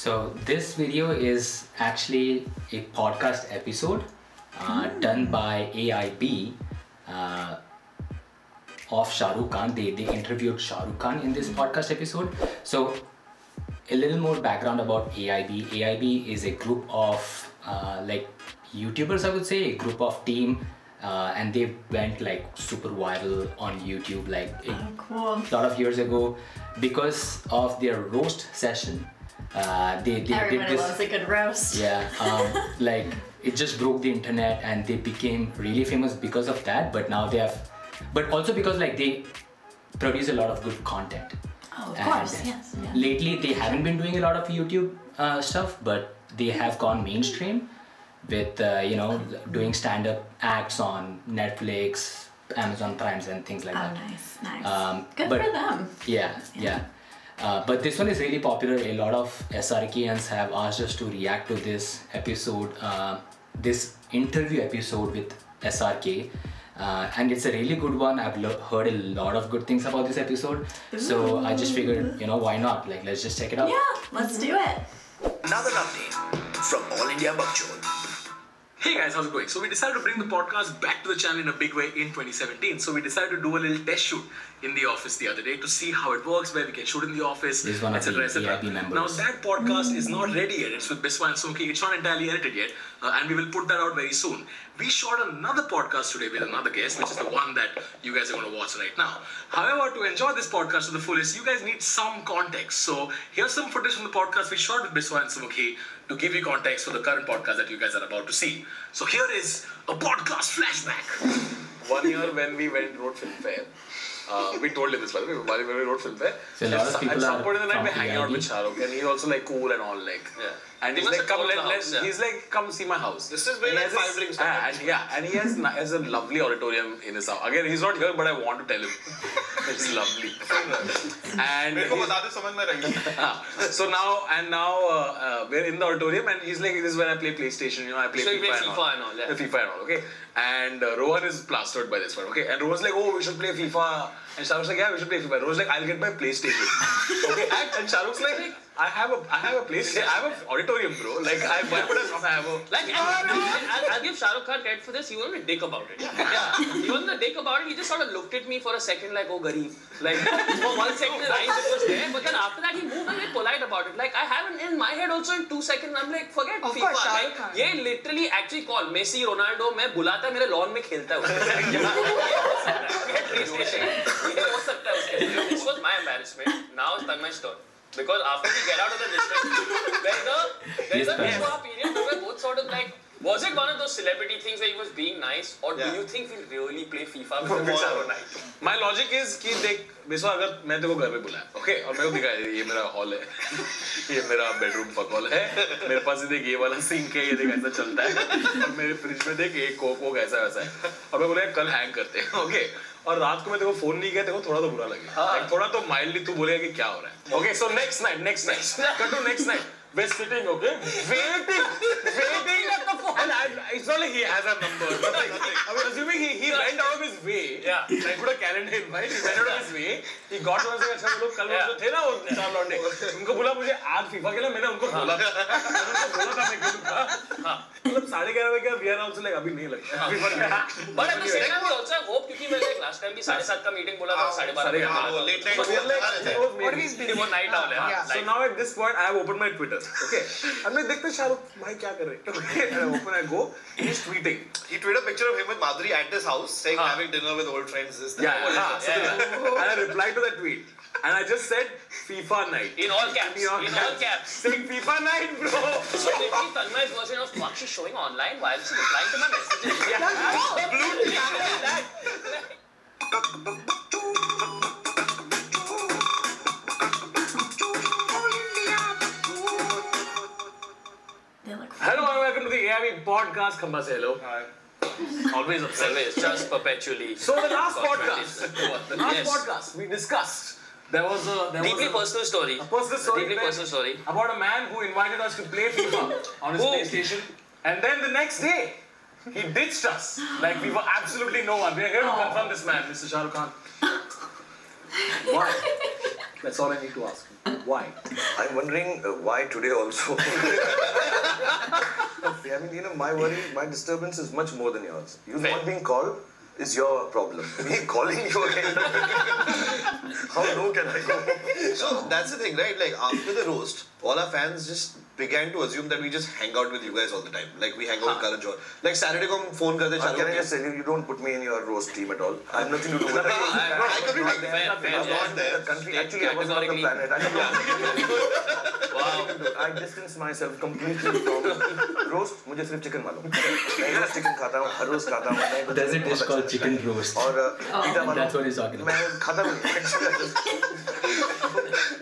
So this video is actually a podcast episode uh, done by AIB uh, of Shahrukh Khan. They, they interviewed Shahrukh Khan in this podcast episode. So a little more background about AIB. AIB is a group of uh, like YouTubers, I would say, a group of team, uh, and they went like super viral on YouTube like a Oh, cool. lot of years ago because of their roast session. Uh, they, they Everybody this. loves a good roast. Yeah, um, like it just broke the internet and they became really famous because of that. But now they have, but also because like they produce a lot of good content. Oh, of And course, yes. Yeah. Lately, they haven't been doing a lot of YouTube uh, stuff, but they have gone mainstream with uh, you know doing stand-up acts on Netflix, Amazon Primes, and things like Oh, that. nice, nice. Um, good for them. Yeah, yeah. Uh, but this one is really popular. A lot of SRKians have asked us to react to this episode, uh, this interview episode with SRK. Uh, and it's a really good one. I've lo- heard a lot of good things about this episode. So I just figured, you know, why not? Like, let's just check it out. Yeah, let's do it. Another update from All India Bakchod. Hey guys, how's it going? So we decided to bring the podcast back to the channel in a big way in 2017. So we decided to do a little test shoot in the office the other day to see how it works, where we can shoot in the office, This is one of etc. VIP. Now that podcast is not ready yet. It's with Biswa and Sumukhi. It's not entirely edited yet, uh, and we will put that out very soon. We shot another podcast today with another guest, which is the one that you guys are going to watch right now. However, to enjoy this podcast to the fullest, you guys need some context. So here's some footage from the podcast we shot with Biswa and Sumukhi to give you context for the current podcast that you guys are about to see. So here is a podcast flashback. One year when we went road film fair. Uh, we told him this by the way when we wrote film there. So and, some, and some point in the night we're hanging out with Shahrukh and he's also like cool and all like. Yeah. And he he's like, come, let, house, yeah. he's like, come see my house. This is where like five drinks. Uh, and, yeah, and he has, has a lovely auditorium in his house. Again, he's not here, but I want to tell him. it's lovely. and uh, so now and now uh, uh, we're in the auditorium and he's like, this is where I play PlayStation. You know, I play so FIFA, play FIFA and all. And all yeah. FIFA and all. Okay and uh, Rohan is plastered by this one okay? And Rohan's like oh we should play FIFA and Shahrukh's like yeah we should play FIFA Rohan's like I'll get my PlayStation okay and, and Shahrukh's like I have a I have a PlayStation I have an auditorium bro like I why would I not have a Like, and, and I'll give Shah Rukh Khan credit for this. He wasn't a dick about it. Yeah. He wasn't a dick about it. He just sort of looked at me for a second like, oh, Garib. Like, for one second his eyes was there. But then after that, he moved a bit polite about it. Like, I have in my head also in two seconds, I'm like, forget Of FIFA. course, like, Khan. ये literally actually call Messi, Ronaldo, मैं बुलाता है मेरे lawn में खेलता है। ये हो सकता है। ये हो है उसके। This was my embarrassment. Now it's Tanmay's turn. Because after we get out of the district, there's a there's a Yes, period where we're both sort of like, was it one of those celebrity things where he was being nice, or Yeah. do you think we'll really play FIFA with the tomorrow night? My logic is कि देख बिस्वा अगर मैं तेरे को घर पे बुलाया okay और मेरे को दिखाया ये मेरा हॉल है ये मेरा बेडरूम फक हॉल है मेरे पास ये देख ये वाला सिंक है ये देख ऐसा चलता है और मेरे फ्रिज में देख एक कोक वोक ऐसा वैसा है और मैं बोला कल हैंग करते हैं ओके और रात को मैं देखो फ़ोन नहीं किया देखो थोड़ा तो बुरा लगे हाँ। थोड़ा तो माइल्डली तू बोलेगा कि क्या हो रहा है। Okay so next night next night next night we're sitting, okay? Waiting, waiting at the phone. And I, it's not like he has a number. But like, I was assuming he, he went out of his way. Yeah. Like, put a calendar invite. He went out of his way. He got to us like, अच्छा वो लोग कल. जो थे ना वो चार लौंडे उनको बोला मुझे आज फीफा खेला मैंने उनको बोला उनको बोला था मैं खेलूँगा मतलब साढ़े ग्यारह बजे का वी आर आल्सो लाइक अभी नहीं लगता the same time, we also hope क्योंकि मैंने last time भी साढ़े सात का meeting बोला था साढ़े बारह साढ़े बजे ग्यारह। बोला था। late night So we are like, Like, it was maybe- वो night owl है हाँ, So like- now at this point, I have opened my Twitter. Okay. अब मैं देखते शाहरुख भाई क्या कर रहे हैं? Okay. And I open, I go. He's tweeting. He tweeted a picture of him with Madhuri at this house, saying Huh. having dinner with old friends. This, that, Yeah. what is हाँ, it? so- And I replied to that tweet. And I just said FIFA night. In all caps. In all In all caps. Saying FIFA night, bro. So literally Tanmay's version of fuck she's showing online while she's replying to my messages. Blue They podcast. Khamba se hello. Hi. Always upset. Always, just perpetually. So the last podcast, the last Yes. podcast, we discussed there was a there Deeply was a, personal story. a personal story Deeply personal story. about a man who invited us to play FIFA on his Who? PlayStation, and then the next day he ditched us like we were absolutely no one. We are here to confront this man, Mr. Shah Rukh Khan. Why? That's all I need to ask. Why? I'm wondering uh, why today also. I mean, you know, my worry, my disturbance is much more than yours. You not being called is your problem. Me calling you again. How low can I go? So that's the thing, right? Like after the roast, all our fans just began to assume that we just hang out with you guys all the time. Like we hang out with Karan Johar. Like Saturday को हम phone करते Uh, can I Shahrukh just tell you, you don't put me in your roast team at all. I have nothing to do with that. No, I completely I'm fair, not fair, there. fair. I'm not in the country. Actually, I was not on the Categorically. planet. I Wow. I distance myself completely from roast. मुझे सिर्फ chicken मालूम मैं रोज chicken खाता हूँ हर रोज खाता हूँ मैं कुछ There's a बहुत dish अच्छा called लगता chicken है। roast. और uh, पीटा मालूम That's what he's talking about. मैं खाता भी नहीं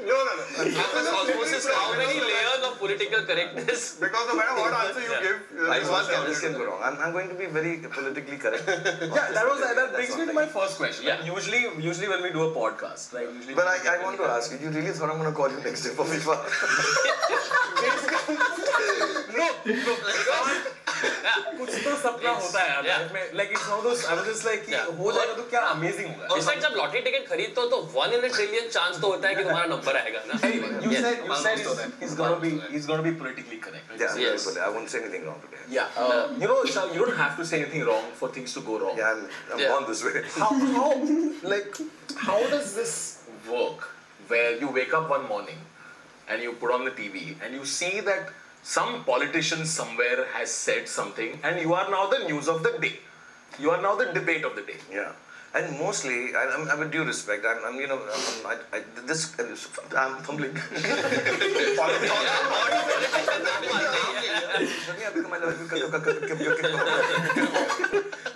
No, no, no. Because osmosis, how many layers of political correctness? Because no matter what answer you give, I there's one this counter. can go wrong. I'm, I'm going to be very politically correct. Yeah, that was that brings me to my first question. Yeah. Like, usually, usually when we do a podcast, right? Usually. But I, I want to ask you, you really thought I'm going to call you next day for FIFA? कुछ तो सपना होता है यार Yeah. Life में like it's no those I was just like कि Yeah. हो जाएगा तो क्या अमेजिंग होगा इस like जब लॉटरी टिकट खरीदते हो तो वन इन ट्रिलियन चांस तो होता है कि तुम्हारा नंबर आएगा ना Anyway, you Yes. said you said Almost he's, he's gonna be he's gonna be politically correct. Right? Yeah, Yes. yes. I won't say anything wrong today. Yeah. Uh, you know, so you don't have to say anything wrong for things to go wrong. Yeah, I'm, I'm Yeah. born this way. How how like how does this work? Where you wake up one morning and you put on the TV and you see that some politician somewhere has said something and you are now the news of the day. You are now the debate of the day. Yeah. And mostly, I, I'm, I'm with due respect, I'm, I'm you know, I'm, I, I, this, I'm fumbling.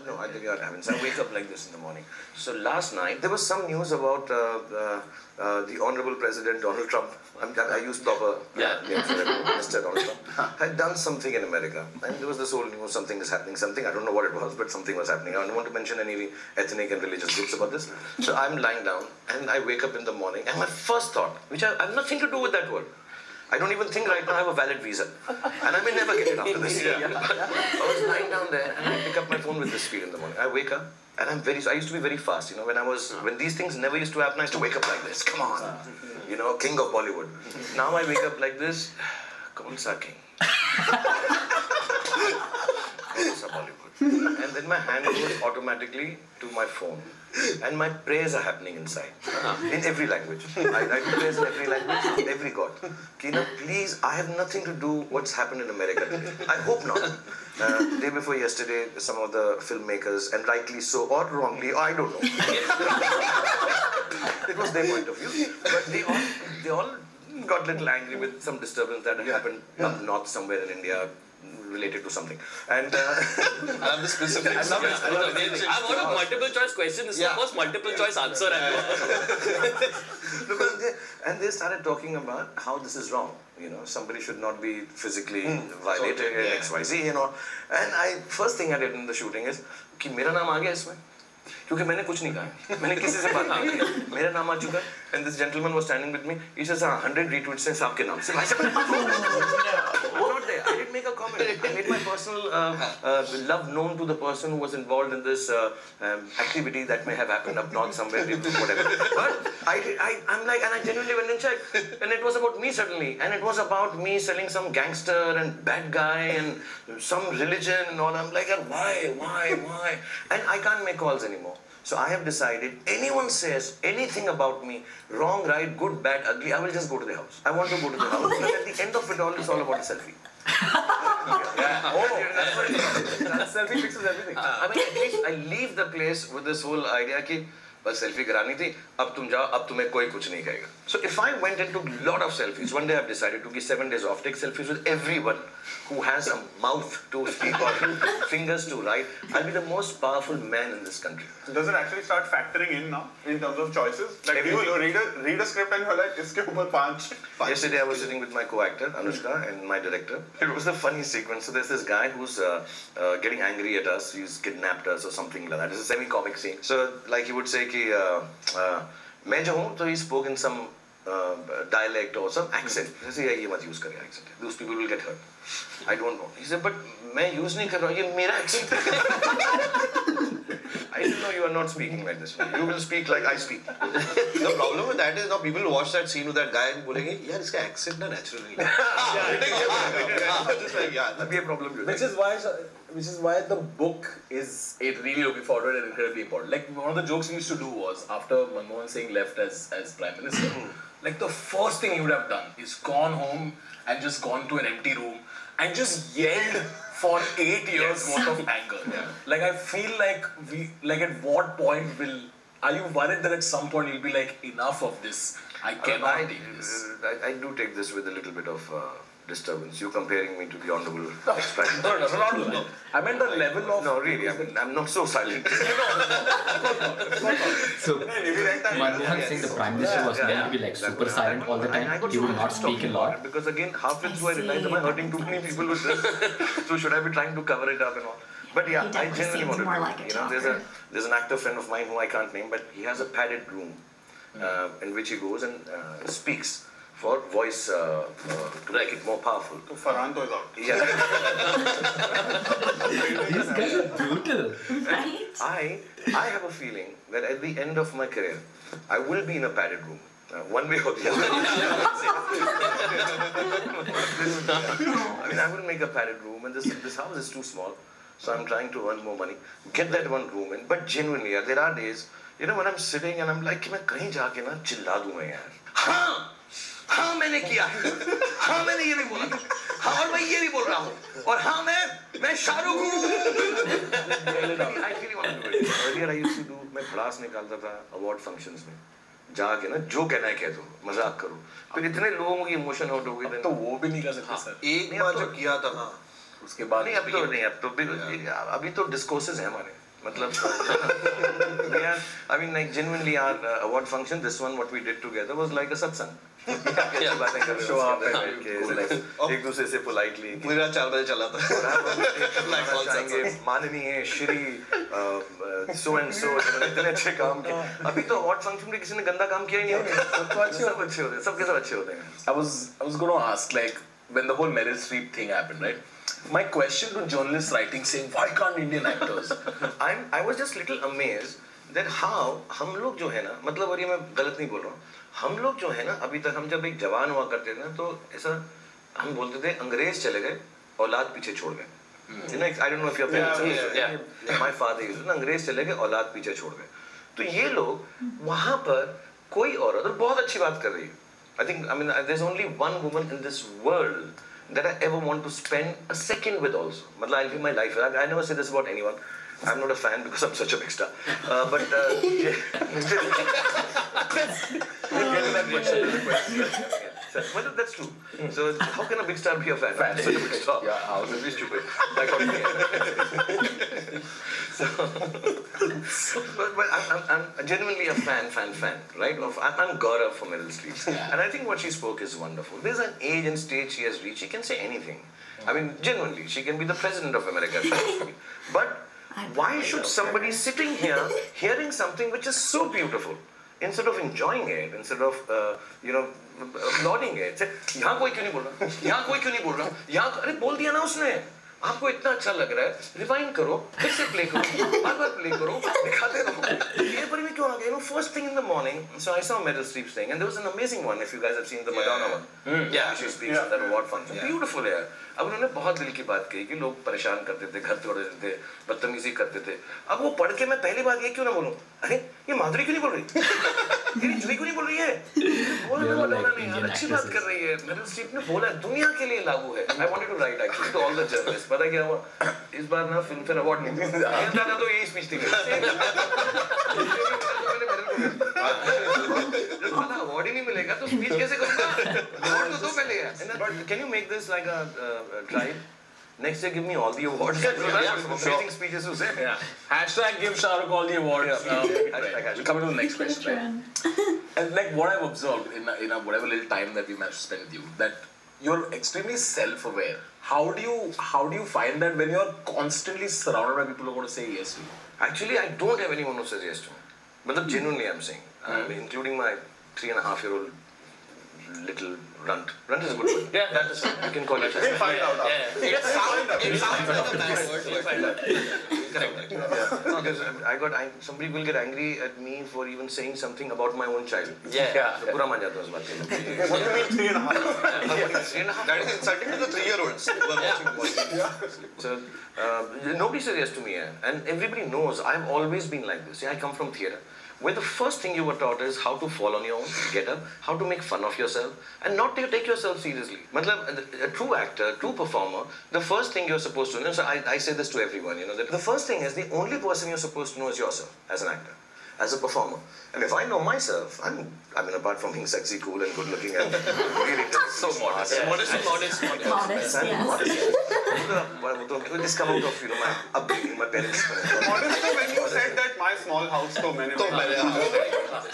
no, I think you're having. I wake up like this in the morning. So last night there was some news about uh, uh, uh, the Honorable President Donald Trump. I'm, I use proper Yeah. names for. Mr. Donald Trump had done something in America, and there was this whole news. Something is happening. Something I don't know what it was, but something was happening. I don't want to mention any ethnic and religious groups about this. So I'm lying down, and I wake up in the morning, and my first thought, which I, I have nothing to do with that word. I don't even think right now I have a valid visa. And I may never get it after this. yeah. I was lying down there and I pick up my phone with this feel in the morning. I wake up and I'm very, I used to be very fast, you know, when I was, when these things never used to happen, I used to wake up like this, come on, you know, king of Bollywood. Now I wake up like this, kaun sa king? Kaun sa Bollywood? And then my hand goes automatically to my phone. And my prayers are happening inside. In every language. I, do prayers in every language, every God. Kina, please, I have nothing to do what's happened in America today. I hope not. Uh, day before yesterday, some of the filmmakers, and rightly so or wrongly, I don't know. it was their point of view. But they all, they all got a little angry with some disturbance that had happened up north somewhere in India related to something. And uh, I have the specifics. I love it. I love it. Amazing. I've heard of multiple choice question. This is Yeah. the first multiple choice answer I've heard. because they, and they started talking about how this is wrong. You know, somebody should not be physically violated So, yeah. X Y Z. You know, and I first thing I did in the shooting is कि मेरा नाम आ गया इसमें क्योंकि मैंने कुछ नहीं कहा मैंने किसी से बात नहीं की मेरा नाम आ चुका है and this gentleman was standing with me he says हाँ 100 retweets हैं आपके नाम से भाई साहब There I did make a comment I made my personal uh, uh, love known to the person who was involved in this uh, um, activity that may have happened up north somewhere whatever but I, I, I'm like and I genuinely went and checked and it was about me suddenly and it was about me selling some gangster and bad guy and some religion and all I'm like why why why and I can't make calls anymore so I have decided anyone says anything about me, wrong, right, good, bad, ugly, I will just go to the house. I want to go to the house. and at the end of it all, it's all about a selfie. Yeah. Oh, that's what it is. That selfie fixes everything. Uh. I mean, at least I leave the place with this whole idea कि बस selfie करानी थी अब तुम जाओ अब तुम्हें कोई कुछ नहीं कहेगा so if I went and took lot of selfies one day I've decided to give seven days off take selfies with everyone who has a mouth to speak or fingers to write I'll be the most powerful man in this country Does it actually start factoring in now in terms of choices? Like Everything. you read a, read a script and you're like, इसके ऊपर पांच. Yesterday I was sitting with my co-actor Anushka and my director. It was a funny sequence. So there's this guy who's uh, uh, getting angry at us. He's kidnapped us or something like that. It's a semi-comic scene. So like he would say कि मैं जो हूँ तो he spoke in some dialect और सम accent जैसे ये मत use करें accent those people will get hurt I don't know he said but मैं यूज़ नहीं कर रहा ये मेरा accent I didn't know you are not speaking like this. You will speak like I speak. The problem with that is now people will watch that scene with that guy and बोलेंगे यार इसका accent ना natural नहीं है." Just like yeah, That'd be a problem. you Which think. is why, which is why the book is it really looking forward and incredibly important. Like one of the jokes we used to do was after Manmohan Singh left as as prime minister, like the first thing he would have done is gone home and just gone to an empty room and just yelled for eight years worth of anger. Like I feel like we like at what point will are you worried that at some point you'll be like enough of this? I cannot I, take this. I, I do take this with a little bit of uh, disturbance. You comparing me to the honorable prime No, no, no, not like- I meant the level of No, really, I'm, I'm not so silent. So Manmohan Singh, the prime minister, was meant to be like super silent all the I- I time. He would not speak a lot. Because again, halfway I through I realized, am I hurting too many people with this? so should I be trying to cover it up and all? But yeah, I definitely genuinely want to more like it. You know, there's a there's an actor friend of mine who I can't name, but he has a padded room uh, in which he goes and uh, speaks for voice uh, uh, to make it more powerful. So Farhan to is out. Yeah, These guys are brutal. Right? I I have a feeling that at the end of my career, I will be in a padded room. Uh, one way or the other. I mean, I will make a padded room, and this this house is too small, so I'm trying to earn more money, get that one room in. But genuinely, यार, there are days, you know, when I'm sitting and I'm like, कि मैं कहीं जाके ना चिल्ला दूँ मैं यार. हाँ, हाँ मैंने किया, हाँ मैंने ये भी बोला था, हाँ और मैं ये भी बोल रहा हूँ, और हाँ मैं मैं शाहरुख हूँ. मैं भड़ास निकालता था अवार्ड फ़ंक्शंस में. जाके ना जो कहना है कह दो मज़ाक करो। फिर इतने लोगों की इमोशन आउट हो गई तो वो भी नहीं कर सकते सर। एक बार जो किया था हाँ उसके बाद नहीं अब तो नहीं अब तो अभी तो डिस्कोर्सेस है हमारे। मतलब यार we are, I mean, like genuinely our uh, award function, this one what we did together was like a satsang. So आप लाइक एक दूसरे से पोलाइटली मेरा चार बजे चला था। माननीय श्री सो एंड सो इतने अच्छे काम किए अभी तो अवार्ड फ़ंक्शन में किसी ने गंदा काम किया ही नहीं होता सब अच्छे होते हैं सबके सब अच्छे होते हैं। I was I was gonna ask like when the whole marriage sweep thing happened right My question to journalists writing saying why can't Indian actors? I'm, I was just little amazed that how हम लोग जो है ना मतलब और ये मैं गलत नहीं बोल रहा हूँ हम लोग जो है ना अभी तक हम जब एक जवान हुआ करते थे ना तो ऐसा हम बोलते थे अंग्रेज़ चले गए औलाद पीछे छोड़ गए You know, I don't know if your parents Yeah, yeah, yeah. My father used to, अंग्रेज़ चले गए औलाद पीछे छोड़ गए तो ये लोग वहाँ पर कोई औरत और बहुत अच्छी बात कर रही है I think I mean there's only one woman in this world that I ever want to spend a second with also. Matlab, I'll give my life. I, never say this about anyone. I'm not a fan because I'm such a big star. Uh, but uh, yeah. Well, that's true. Hmm. So how can a big star be a fan? fan. Such a big star. Yeah, I was a bit stupid. but, but I'm, I'm, I'm genuinely a fan, fan, fan, right? Of I'm, I'm Gaurav for Meryl Streep, and I think what she spoke is wonderful. There's an age and stage she has reached. She can say anything. I mean, genuinely, she can be the president of America. if she wants to be. But why should somebody sitting here hearing something which is so beautiful? Instead of enjoying it, instead of uh, you know applauding it, say, यहाँ कोई क्यों नहीं बोल रहा? यहाँ कोई क्यों नहीं बोल रहा? यहाँ अरे बोल दिया ना उसने. आपको इतना अच्छा लग रहा है रिवाइंड करो फिर से प्ले करो बार बार प्ले करो दिखाते रहो ये पर में क्यों आ गए no first thing in the morning so I saw metal strip thing and there was an amazing one if you guys have seen the Madonna one या she speaks at that award function beautiful है अब उन्होंने बहुत दिल की बात कही कि लोग परेशान करते थे घर तोड़ देते थे बदतमीजी करते थे। अब वो पढ़ के मैं पहली बार ये क्यों ना बोलूँ? अरे ये माधुरी क्यों नहीं बोल रही? ये जुही क्यों नहीं बोल रही है? बोल यार अच्छी बात कर रही है। मेटल स्ट्रीप ने बोला दुनिया के लिए लागू है। I wanted to write actually to all the journalist पता क्या हुआ? इस बार ना फ़िल्म फेयर अवार्ड नहीं मिला। तो यही स्पीच थी। can you make this like a, a, a tribe? Next year, give me all the awards. Yeah, yeah, amazing speeches to say. Yeah. Hashtag give Shahrukh all the awards. Yeah. Um, hashtag, hashtag. Coming to the next question. Right? and like what I've observed in, in a whatever little time that we managed to spend with you, that you're extremely self-aware. How do you how do you find that when you're constantly surrounded by people who are going to say yes to you? Actually, I don't have anyone who says yes to me. But hmm. genuinely, I'm saying, mm -hmm. including my three and a half year old little Runt. Runt is a good word. Yeah. That is fine. You can call it. We'll find out. Yeah, after. yeah. It sounds, it sounds like a bad word. We'll find out. Correct. Yeah. No, because I got I, somebody will get angry at me for even saying something about my own child. Yeah. तो पूरा मान जाता हूँ उस बात के लिए. What do you mean three and a half? Three and a half. That is insulting to the three-year-olds who are watching watching. So uh, nobody says yes to me, eh? and everybody knows I've always been like this. Yeah, I come from theatre, where the first thing you were taught is how to fall on your own, get up, how to make fun of yourself, and not to take yourself seriously. Matlab, a, a true actor, true performer, the first thing you're supposed to know. So I, I say this to everyone, you know, that the first thing is the only person you're supposed to know is yourself as an actor as a performer. And if I know myself, I'm, I mean, apart from being sexy, cool, and good looking, and really so modest. Yeah. Modest, yeah. modest, modest, modest. I'm yes. modest. It has come out of, you know, my upbringing, my parents. modest when you said that my small house to many. To many.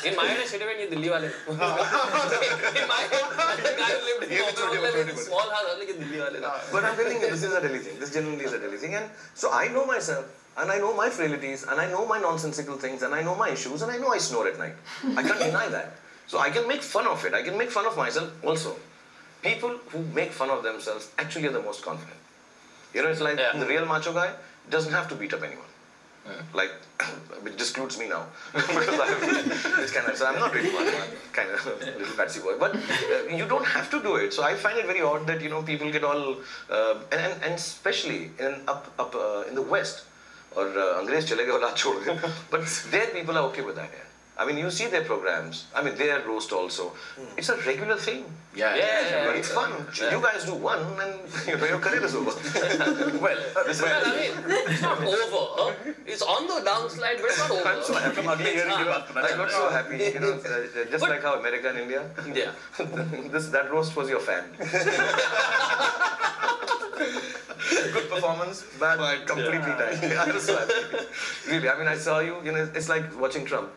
In my head, I should have been Delhi wale. In my head, I lived in a small house, only was Delhi wale. But I'm telling you, this is a Delhi thing. This genuinely is a Delhi thing. And so I know myself and I know my frailties, and I know my nonsensical things, and I know my issues, and I know I snore at night. I can't deny that. So I can make fun of it. I can make fun of myself also. People who make fun of themselves actually are the most confident. You know, it's like Yeah. the real macho guy doesn't have to beat up anyone. Like, it discludes me now because I'm, it's kind of, so I'm not really one, kind of a little patsy boy. But uh, you don't have to do it. So I find it very odd that you know people get all, uh, and, and and especially in up up uh, in the West, or uh, अंग्रेज चले गए औलाद छोड़ गए. But there people are okay with that. Yeah. I mean, you see their programs. I mean, their roast also. It's a regular thing. Yeah, Yeah, yeah, It's fun. You guys do one, and you know, your career is over. Well, this Well, I mean, it's not over. huh? It's on the downslide, but it's not over. I'm so happy. अगले year की बात पता I got so happy, you know, uh, just But- like how America and India, Yeah. this that roast was your fan. Good performance, bad, But, completely died. I was so happy. Really, I mean, I saw you, you know, it's like watching Trump.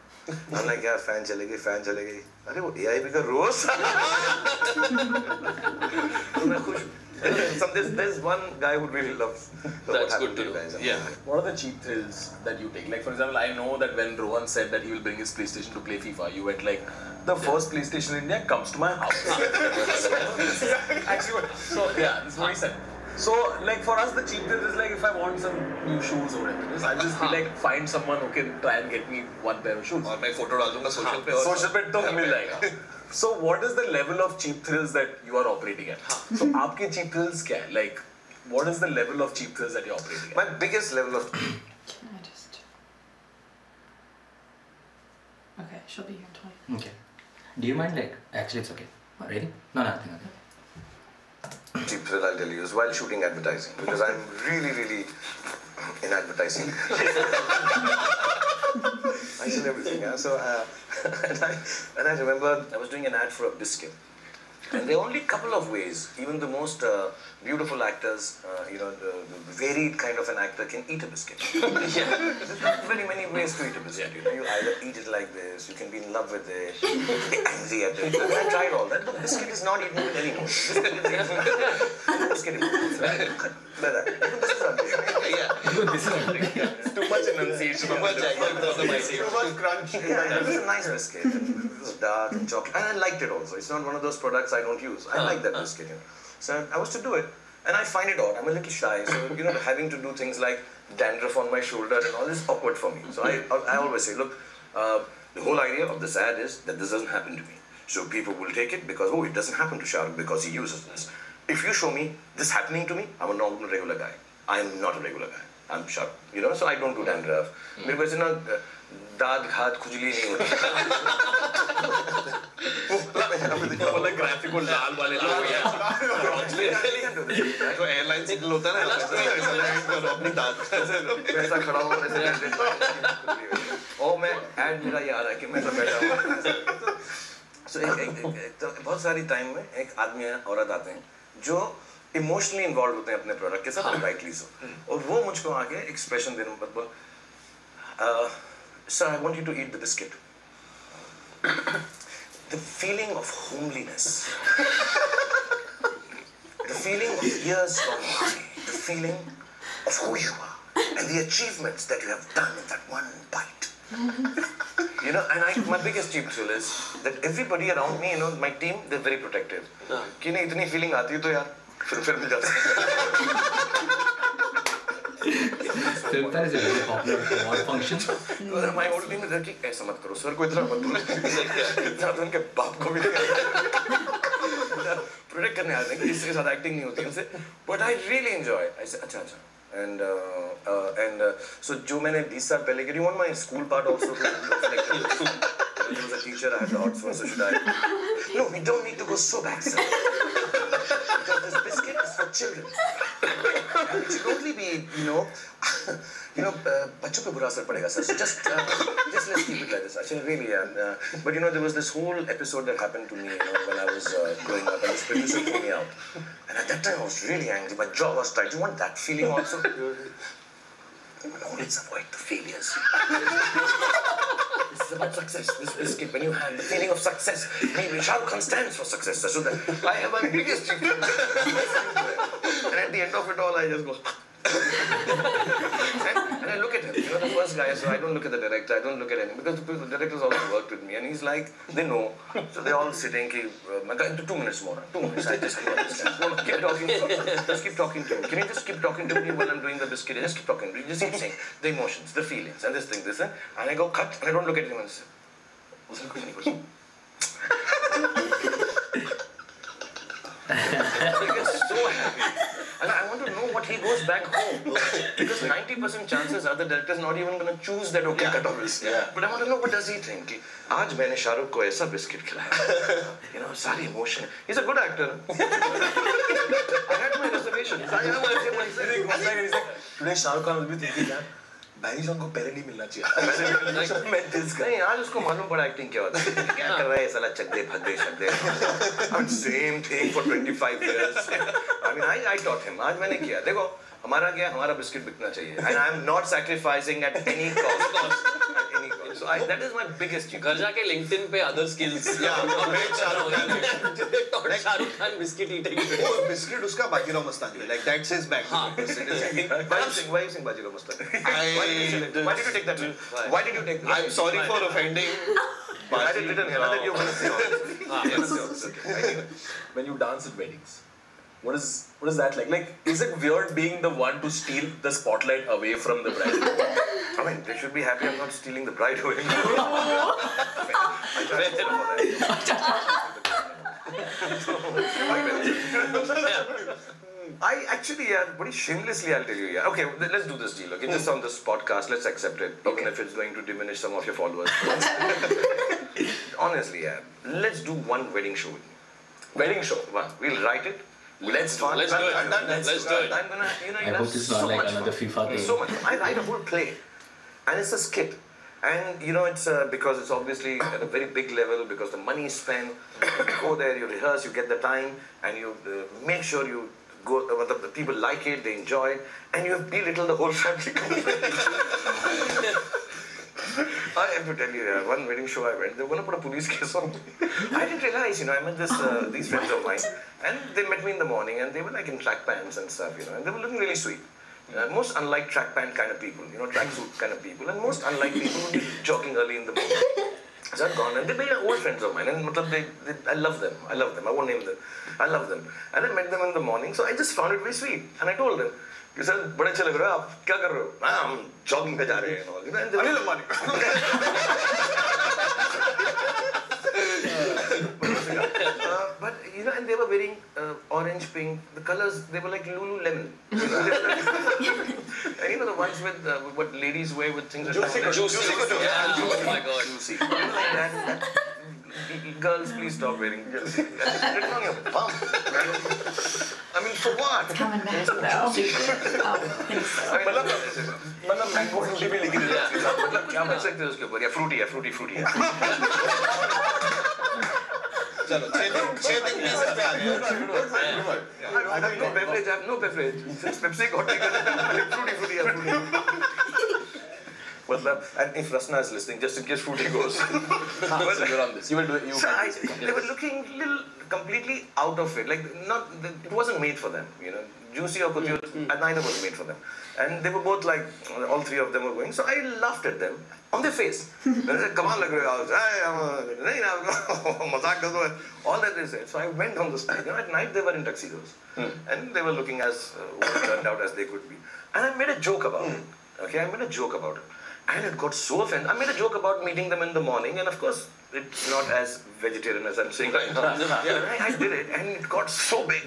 I'm like, yeah, fan चले गई, fan चले गई. अरे वो AIB का roast. तो मैं खुश. Some, there's, there's one guy who really loves what That's happened good to you know. guys. Yeah. What are the cheap thrills that you take? Like, for example, I know that when Rohan said that he will bring his PlayStation to play FIFA, you went like, the first PlayStation in India comes to my house. Actually, what- so yeah, this is what he said. So, like for us, the cheap thrill is like if I want some new shoes or whatever, just- I'll just be like, find someone who can try and get me one pair of shoes. और मैं photo डाल दूंगा social पे और social पे तो मिल जाएगा so what is the level of cheap thrills that you are operating at so आपके cheap thrills क्या है like what is the level of cheap thrills that you're operating at My biggest level of Can I just? Okay, she'll be here in 20. Okay. Do you mind like actually it's okay. Ready? No, nothing. Okay. cheap thrill I'll tell you is while shooting advertising because I'm really, really in advertising. I sell everything. Yeah? So, uh, and, I, and I remember I was doing an ad for a biscuit there are only a couple of ways. Even the most uh, beautiful actors, uh, you know, the, the, varied kind of an actor can eat a biscuit. yeah. There's not very many ways to eat a biscuit. You know, you either eat it like this, you can be in love with it, you can be angry at it. I tried all that. The biscuit is not eaten with any emotion. biscuit emotions. Uh, this is not Yeah. This is. It's too much enunciation. Too much, too much crunch. Yeah, yeah. a nice biscuit. It was dark and chocolate. And I liked it also. It's not one of those products I don't use. I like that biscuit. You know. So I was to do it. And I find it odd. I'm a little shy. So, you know, having to do things like dandruff on my shoulder and all is awkward for me. So I, I always say, look, uh, the whole idea of this ad is that this doesn't happen to me. So people will take it because, oh, it doesn't happen to Shahrukh because he uses this. If you show me this happening to me, I'm a normal regular guy. I am not a regular guy. I'm Shahrukh. You know, so I don't do dandruff. मेरे वैसे ना दाद घात खुजली नहीं होती बोला graphic और लाल वाले लोग जो एयरलाइन सिग्नल होता है ना अपनी दांत वैसा खड़ा हुआ ऐसे ओ मैं ऐड मेरा याद है कि मैं तो बैठा हूँ सो एक, एक, एक, एक तो बहुत सारी टाइम में एक आदमी या औरत आते हैं जो इमोशनली इन्वॉल्व होते हैं अपने प्रोडक्ट के साथ राइटली सो और वो मुझको आके एक्सप्रेशन देने में बोल sir I want you to eat the biscuit the feeling of homeliness, the feeling of years gone by, the feeling of who you are, and the achievements that you have done in that one bite. You know, and I, my biggest cheap thrill is that everybody around me, you know, my team, they're very protective. कि नहीं इतनी feeling आती है तो यार फिर फिर मिल जाता है Is a very popular award function. तो whole team is like कि ऐसा मत करो सर को इतना मत बोलो इतना तो उनके बाप को भी प्रोटेक्ट करने आते हैं कि किसी के साथ एक्टिंग नहीं होती उनसे बट आई रियली एंजॉय अच्छा अच्छा एंड एंड सो जो मैंने 20 साल पहले के you want my school part also There was a teacher I had odds for, so should I? No, we don't need to go so back, sir. Because children. And it should only be, you know, you know, uh, बच्चों पे बुरा असर पड़ेगा sir. So just, uh, just let's keep it like this. Actually, really, and uh, but you know, there was this whole episode that happened to me, you know, when I was uh, growing up, and this producer threw me out. And at that time, I was really angry. My jaw was tight. Do you want that feeling also? Always avoid the failures. This is about success. This biscuit, when you have the feeling of success, maybe Shah Rukh Khan stands for success. So that I have my biggest dream. and at the end of it all, I just go. and, and I look at him, you know, the first guy, so I don't look at the director, I don't look at him, because the, the director's also worked with me, and he's like, they know. So they're all sitting, ki, uh, "Maga- two minutes more, two minutes, I just can't understand. No, no, keep talking, just keep talking to me. Can you just keep talking to me while I'm doing the biscuit? Just keep talking, you just keep saying the emotions, the feelings, and this thing, this, and, and I go, cut, and I don't look at him and say, "उसने कुछ नहीं कुछ." I get so happy. And I want to know what he goes back home. Because 90% chances are the director's not even going to choose that okay cut off this. But I want to know what does he think. कि आज मैंने शाहरुख को ऐसा biscuit खिलाया. You know, सारी emotion. He's a good actor. I had my reservations. I have my reservations. Today Shahrukh Khan will be thinking that भाईजान को पहले नहीं मिलना चाहिए। नहीं आज उसको मालूम पड़ा एक्टिंग क्या होता है। क्या कर रहा है साला? चकदे फकदे शकदे हम same thing for 25 years I mean I I taught him आज मैंने किया। देखो हमारा क्या हमारा बिस्किट बिकना चाहिए। And I am not sacrificing at any cost so I that is my biggest घर जाके LinkedIn पे other skills Shahrukh Khan biscuit eating वो बिस्किट उसका Bajirao Mastani like that's his back why do you sing why you sing Bajirao Mastani why did you say that? why did you take that why, why did you take I'm sorry for offending I had it written here now that you're going to say all this. Yes, okay. I think- when you dance at weddings what is what is that like like is it weird being the one to steal the spotlight away from the bride I mean, they should be happy I'm not stealing the bride away. I tried to for that. I actually, yeah, very shamelessly, I'll tell you, yeah. Okay, let's do this deal, okay? Just on this podcast, let's accept it, even if it's going to diminish some of your followers. Honestly, yeah, let's do one wedding show wedding show One. We'll write it. Let's do fun. Let's do it. I'm done. Let's do it. I'm gonna, you know, I hope have it's so not like another fun. FIFA thing. So much. I write a whole play, and it's a skit. And you know, it's uh, because it's obviously at a very big level because the money is spent. You go there, you rehearse, you get the time, and you uh, make sure you go. Uh, the, the people like it, they enjoy it, and you have belittle the whole family. I have to tell you, yeah, one wedding show I went, they were going to put a police case on me. I didn't realize, you know, I met this, uh, these friends of mine, and they met me in the morning, and they were like in track pants and stuff, you know, and they were looking really sweet. Uh, most unlike track pant kind of people, you know, tracksuit kind of people, and most unlike people would be jogging early in the morning. So I'd gone, and they made old friends of mine, and they, they, I love them, I love them, I won't name them, I love them. And I met them in the morning, so I just found it very sweet, and I told them, कि sir बड़े अच्छे लग रहे हो आप क्या कर रहे हो हाँ हम जॉगिंग पे जा रहे हैं and all, you know, and they were- Anil Ambani Uh, but you know, and they were wearing uh, orange, pink. The colors they were like Lululemon. You know, they were like- and you know the ones with uh, what ladies wear with things. that- Juicy. Yeah. Oh my god. Juicy. Like that, that- Girls, please stop wearing. That's written on your bum. I mean, for what? Coming back though. oh, thanks. I mean, मतलब मतलब mango Frooti भी लिखी थी मतलब क्या बोल सकते हैं उसके ऊपर या फ्रूटी है फ्रूटी फ्रूटी है चलो छह दिन छह दिन बीस पे आ गए I have no beverage, I have no beverage. Since Pepsi got and if Rasna is listening, just in case Fruity goes. you're on this. You will do it. They were looking completely out of it. Like not, it wasn't made for them. You know, Juicy or Couture, mm -hmm. neither was made for them. And they were both like, all three of them were going. So I laughed at them on their face. Kamal lag raha hai. All that they said. So I went on the stage. You know, at night they were in tuxedos. Mm. And they were looking as uh, turned out as they could be. And I made a joke about mm. it. Hmm. Okay, I made a joke about it. And it got so offended. I made a joke about meeting them in the morning, and of course, it's not as vegetarian as I'm saying right now. yeah, I, I did it, and it got so big.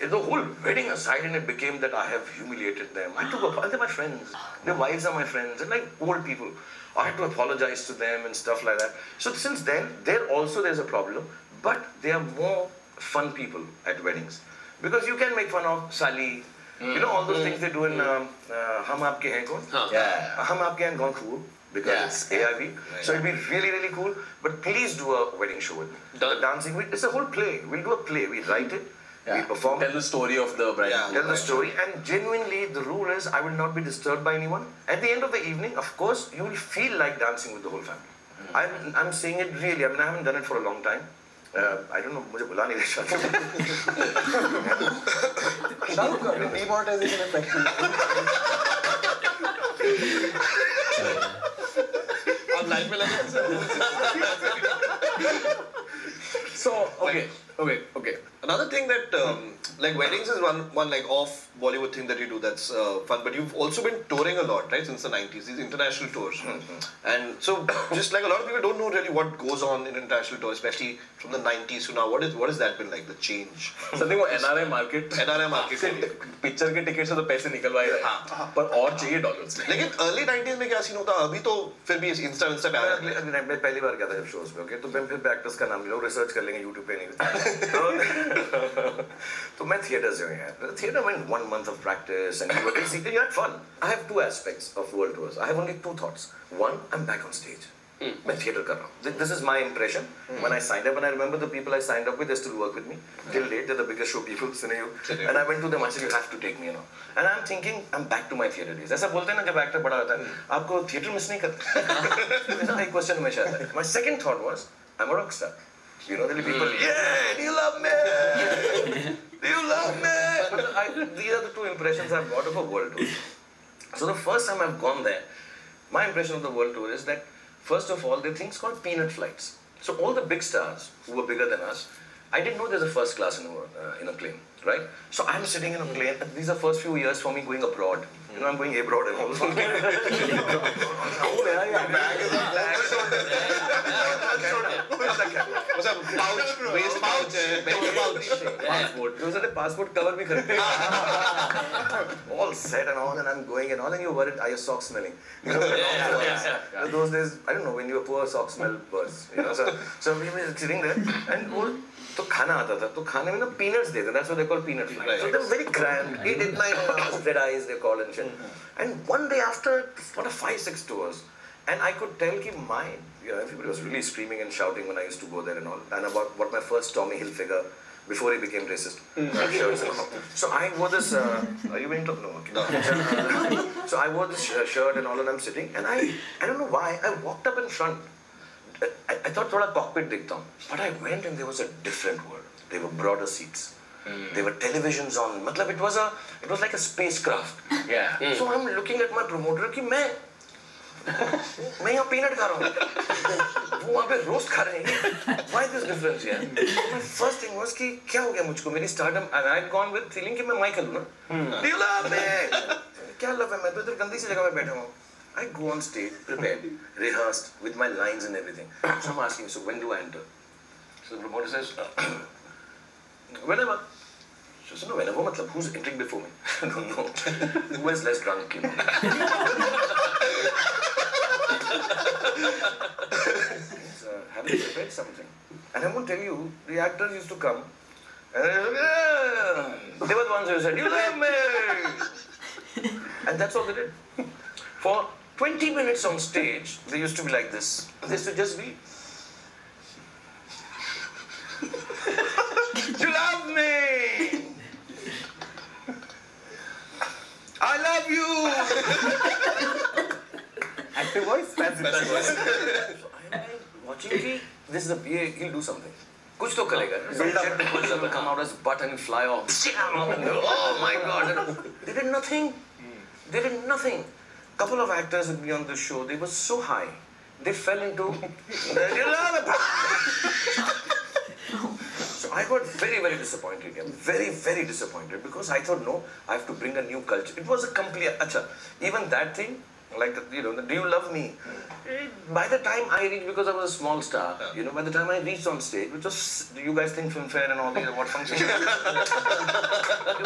The whole wedding aside, and it became that I have humiliated them. I took a, they're my friends. Their wives are my friends, and like old people. I had to apologize to them and stuff like that. So since then, there also there's a problem, but they are more fun people at weddings. Because you can make fun of Sally, you know, all those things they do in um, uh, Hum Aapke Hain Kaun? Yeah. Hum Aapke Hain Gone Cool because Yeah. it's AIB. So it'd be really, really cool. But please do a wedding show with me. The dancing, we, it's a whole play. We'll do a play. We write it, we perform, Tell the story of the bride. Yeah. tell the story, and genuinely, the rule is I will not be disturbed by anyone. At the end of the evening, of course, you will feel like dancing with the whole family. I'm, I'm saying it really. I mean, I haven't done it for a long time. Uh, I don't know, मुझे बुला नहीं रहे शादी में। Shahrukh Khan, demonetization effect. आप line में लगे So, okay, okay, okay. Another thing that um, like weddings is one one like off Bollywood thing that you do that's uh, fun. But you've also been touring a lot, right? Since the '90s, these international tours. And so, just like a lot of people don't know really what goes on in international tours, especially from the '90s to now. What is what has that been like? The change. Something वो NRI market. NRI market से picture के ticket से तो पैसे निकलवा ही रहे पर और चाहिए डॉलर्स में लेकिन अर्ली 90s में क्या सीन होता अभी तो फिर भी इंस्टा इंस्टा पे आ मैं रहा अगले अगले मैं पहली बार गया था जब शोज पे ओके तो मैं फिर एक्टर्स का नाम लोग रिसर्च कर लेंगे यूट्यूब पे नहीं तो, तो मैं थिएटर से हूँ यार थिएटर में one month of practice and you see you had fun I have two aspects of world tours I have only to thoughts one I am back on stage मैं थिएटर कर रहा हूँ this is my impression when I signed up and I remember the people I signed up with they still work with me till date they're the biggest show people Cineyu and I went to them I said you have to take me you know and I'm thinking I'm back to my theater days ऐसा बोलते हैं ना जब actor बड़ा होता है आपको theatre miss नहीं करते ऐसा एक क्वेश्चन हमेशा आता है my second thought was I'm a rock star you know there'll be people yeah do you love me do you love me I, these are the two impressions I've got of a world tour so the first time I've gone there, my impression of the world tour is that first of all, there are things called peanut flights. So all the big stars who were bigger than us, I didn't know there's a first class in a, uh, in a plane, right? So I'm sitting in a plane. These are first few years for me going abroad. You know, I'm going abroad and all. pouch, waist pouch, है, belly pouch. passport. Those are the passport cover me खरीदे. all set and all, and I'm going and all, and you're worried, are your socks smelling? You know, You know, those days, I don't know, when you were poor, socks smell worse. You know, so, so we were sitting there, and वो तो खाना आता था तो खाने में ना peanuts देते that's what they call peanut flights. So they're very grand, eight at nine hours, red eyes they call and shit. And one day after, what a five six tours, and I could tell कि my, you know, everybody was really screaming and shouting when I used to go there and all, and about what my first Tommy Hilfiger before he became racist. shirts and all. So I wore this. Uh, are you being talked? No. Okay. so I wore this sh- shirt and all, and I'm sitting, and I, I don't know why, I walked up in front. I, I thought थोड़ा cockpit दिखता हूँ, but I went and there was a different world. There were broader seats. There were televisions on. मतलब it was a, it was like a spacecraft. Yeah. So I'm looking at my promoter कि मैं मैं यहाँ peanut खा रहा हूँ वो वहाँ पे roast खा रहे हैं why this difference here my first thing was कि क्या हो गया मुझको मेरी stardom and I had gone with feeling कि मैं Michael हूँ ना do you love me क्या love है मैं तो इधर गंदी सी जगह पे बैठा हूँ I go on stage prepared rehearsed with my lines and everything so I'm asking so when do I enter so the promoter says whenever so, so no, whenever मतलब who's entering before me? I don't know. Who is less drunk, you know? Uh, having prepared something. And I won't tell you, the actors used to come and they were, "Yeah." they were the ones who said, You love me! and that's all they did. For 20 minutes on stage, they used to be like this. They used to just be. you love me! I love you! Active voice, passive voice. So I'm like watching he, this is a PA, he'll do something. कुछ तो करेगा some jet propulsor will come out as butt and fly off and they'll, oh my god and they did nothing they did nothing couple of actors would be on the show they were so high they fell into so I got very very disappointed yeah, very very disappointed because I thought no I have to bring a new culture it was a complete acha even that thing like the, you know the do you love me Eh, by the time I reached because I was a small star you know by the time I reached on stage which was do you guys think filmfare and all these what function there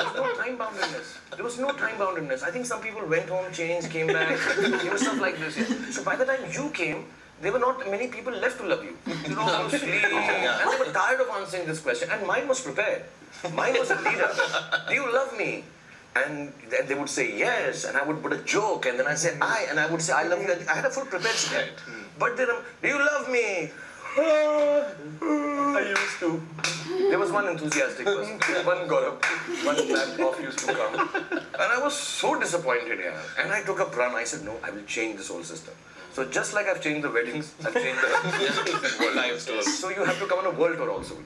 was no time boundedness there was no time boundedness I think some people went home changed came back you know stuff like this yeah. so by the time you came there were not many people left to love you. You know, and they were tired of answering this question. And mine was prepared. Mine was a leader. Do you love me? And then they would say yes, and I would put a joke, and then I say I, and I would say I love you. I had a full prepared script. But then, um, do you love me? I used to. There was one enthusiastic person, one got up, one lap off used to come. And I was so disappointed, yeah. And I took a run. I said, no, I will change this whole system. So just like I've changed the weddings, I've changed the live. So you have to come on a world tour also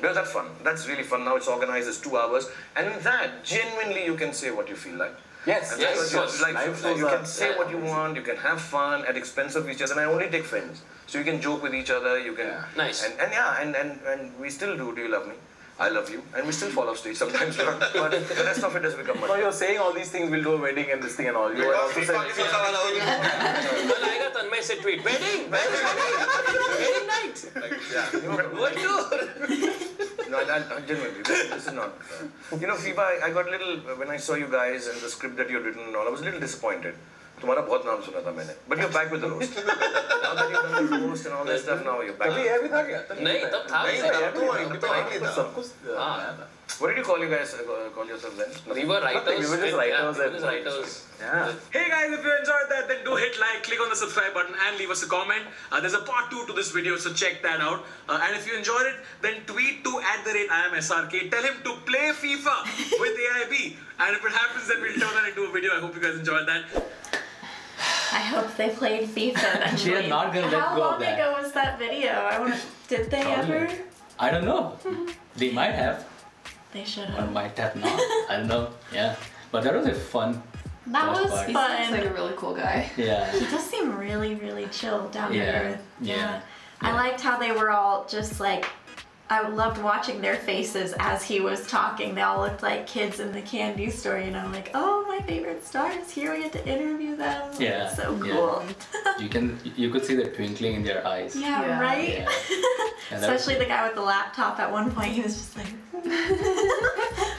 Because that's fun. That's really fun. Now it's organized as two hours. And in that, genuinely you can say what you feel like. Yes, And yes, that's of course. you- like, you can say what you want, you can have fun at expense of each other. And I only take friends. So you can joke with each other, you can Yeah. Nice. And, and yeah, and, and, and we still do Do You Love Me? I love you, and we still fall off stage sometimes. but the rest of it has become money. No, you're saying all these things. We'll do a wedding and this thing and all. You are also saying. Well, I got Tanmay said tweet wedding, wedding, wedding night. Yeah. What do? No, I, I, genuinely, this is not. Uh, you know, FIFA, I, got a little when I saw you guys and the script that you had written and all. I was a little disappointed. तुम्हारा बहुत नाम सुना था मैंने. कभी ये भी था क्या? नहीं तब था नहीं, तब तो independently था. सब कुछ आया था. What did you call you guys? Uh, call yourself then? we were writers We were just with- writers yeah, we and- were just writers Yeah. Hey guys, if you enjoyed that, then do hit like, click on the subscribe button, and leave us a comment. Uh, there's a part two to this video, so check that out. Uh, and if you enjoyed it, then tweet to at the rate IMSRK. Tell him to play FIFA with AIB. And if it happens, then we'll turn that into a video. I hope you guys enjoyed that. I hope they played FIFA eventually. They're not gonna let How go of that. How long ago was that video? I want. Did they Probably. ever? I don't know. They might have, They should or have. might have not. I don't know. Yeah, but that was a fun. That was part. He seems like a really cool guy. Yeah. He does seem really, really chill down Yeah, there. yeah, I liked how they were all just like. I loved watching their faces as he was talking. They all looked like kids in the candy store, you know, like, oh, my favorite stars, here we get to interview them. Yeah, It's so yeah. cool. You can you could see the twinkling in their eyes. yeah, Yeah. right? Yeah. And that- Especially the guy with the laptop at one point, he was just like,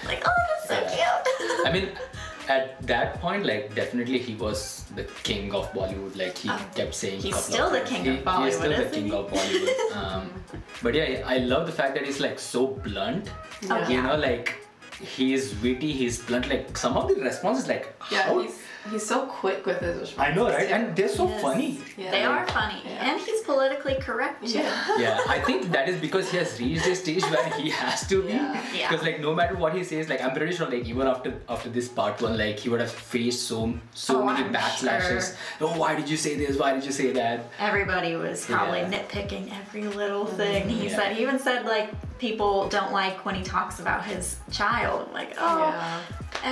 like, oh, that's so cute. I mean, at that point, like definitely he was the king of Bollywood. Like he Oh, kept saying. he's still the king of Bollywood, still the king of Bollywood. Um, but yeah, I love the fact that he's like so blunt. Oh, You know, like he is witty. He's blunt. Like some of the responses, like Yeah, how. He's he's so quick with his responses. I know, right? And they're so Yes. funny. Yeah. They are funny. Yeah. And he's politically correct, too. Yeah. Yeah, I think that is because he has reached a stage where he has to be. Yeah. Yeah. Because like no matter what he says, like I'm pretty sure like even after after this part one, like he would have faced so so Oh, many I'm backslashes. Oh, why did you say this? Why did you say that? Everybody was probably Yeah. nitpicking every little mm-hmm. thing he Yeah. said. He even said like people don't like when he talks about his child. Like, oh, Yeah.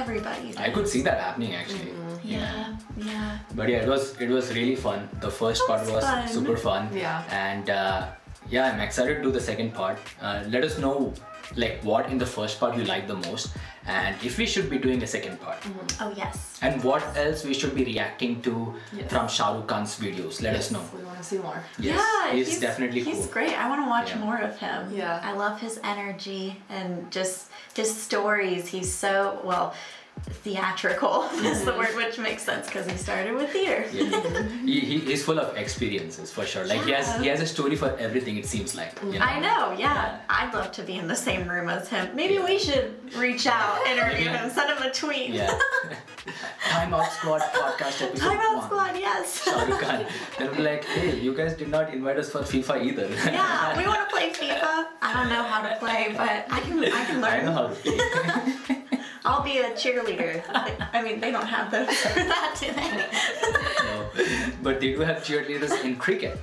everybody. I could see that happening actually. Yeah, yeah. But yeah, it was it was really fun. The first It part was was fun. super fun. Yeah. And uh, yeah, I'm excited to do the second part. Uh, let us know like what in the first part you like the most, and if we should be doing a second part. Mm-hmm. Oh yes. And what else we should be reacting to Yes. from Shah Rukh Khan's videos? Let us know. We want to see more. Yes, yeah, he's, definitely he's cool. great. I want to watch Yeah. more of him. Yeah. I love his energy and just his stories. He's so well theatrical. is the mm-hmm. word which makes sense because he started with theater. Yeah. he, he he's full of experiences for sure. Like he has he has a story for everything. It seems like. you I know, yeah. I'd love to be in the same room as him. Maybe we should reach out, interview Yeah. him, send him a tweet. Yeah. Time Out Squad podcast episode Time Out. Squad, yes. Shah Rukh Khan. They'll be like, hey, you guys did not invite us for FIFA either. yeah, we want to play FIFA. I don't know how to play, but I can. I can I learn. know how to play. I'll be a cheerleader. I mean, they don't have those for that, do they? no. But they do have cheerleaders in cricket.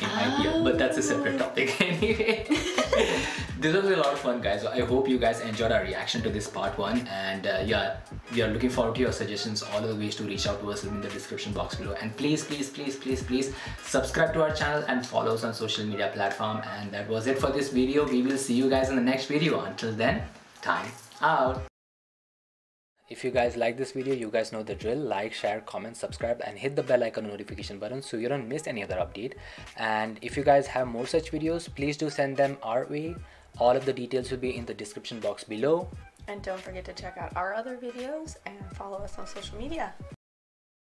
In IPL, but that's a separate topic anyway. this was a lot of fun, guys. I hope you guys enjoyed our reaction to this part one. And uh, yeah, we are looking forward to your suggestions. All the ways to reach out to us in the description box below. And please, please, please, please, please subscribe to our channel and follow us on social media platform. And that was it for this video. We will see you guys in the next video. Until then, time out. If you guys like this video, you guys know the drill. Like, share, comment, subscribe and hit the bell icon notification button so you don't miss any other update. And if you guys have more such videos, please do send them our way. All of the details will be in the description box below. And don't forget to check out our other videos and follow us on social media.